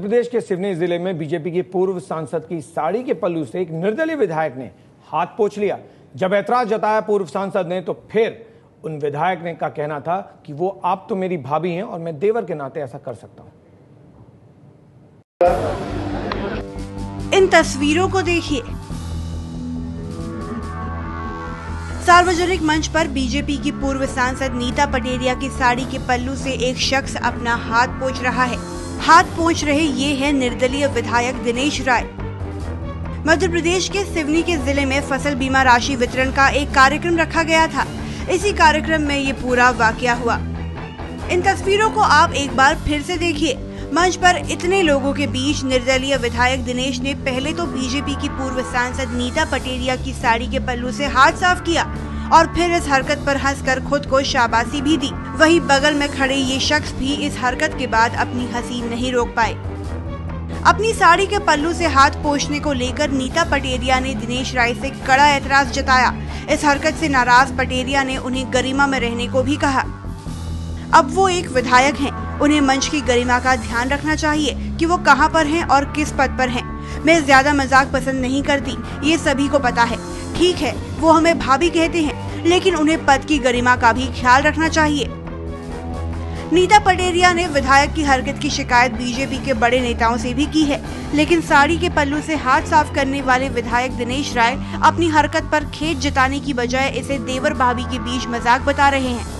प्रदेश के सिवनी ज़िले में बीजेपी की पूर्व सांसद की साड़ी के पल्लू से एक निर्दलीय विधायक ने हाथ पोछ लिया। जब ऐतराज जताया पूर्व सांसद ने तो फिर उन विधायक ने का कहना था कि वो, आप तो मेरी भाभी हैं और मैं देवर के नाते ऐसा कर सकता हूँ। इन तस्वीरों को देखिए। सार्वजनिक मंच पर बीजेपी की पूर्व सांसद नीता पटेरिया की साड़ी के पल्लू से एक शख्स अपना हाथ पोछ रहा है। हाथ पोछ रहे ये है निर्दलीय विधायक दिनेश राय। मध्य प्रदेश के सिवनी के ज़िले में फ़सल बीमा राशि वितरण का एक कार्यक्रम रखा गया था। इसी कार्यक्रम में ये पूरा वाकया हुआ। इन तस्वीरों को आप एक बार फिर से देखिए। मंच पर इतने लोगों के बीच निर्दलीय विधायक दिनेश ने पहले तो बीजेपी की पूर्व सांसद नीता पटेरिया की साड़ी के पल्लू से हाथ साफ़ किया। और फिर इस हरकत पर हंसकर खुद को शाबाशी भी दी। वहीं बगल में खड़े ये शख्स भी इस हरकत के बाद अपनी हँसी नहीं रोक पाए। अपनी साड़ी के पल्लू से हाथ पोछने को लेकर नीता पटेरिया ने दिनेश राय से कड़ा एतराज़ जताया। इस हरकत से नाराज़ पटेरिया ने उन्हें गरिमा में रहने को भी कहा। अब वो एक विधायक हैं। उन्हें मंच की गरिमा का ध्यान रखना चाहिए कि वो कहाँ पर हैं और किस पद पर हैं। मैं ज़्यादा मज़ाक पसंद नहीं करती, ये सभी को पता है। ठीक है, वो हमें भाभी कहते हैं, लेकिन उन्हें पद की गरिमा का भी ख्याल रखना चाहिए। नीता पटेरिया ने विधायक की हरकत की शिकायत बीजेपी के बड़े नेताओं से भी की है, लेकिन साड़ी के पल्लू से हाथ साफ़ करने वाले विधायक दिनेश राय अपनी हरकत पर खेत जताने की बजाय इसे देवर भाभी के बीच मज़ाक बता रहे हैं।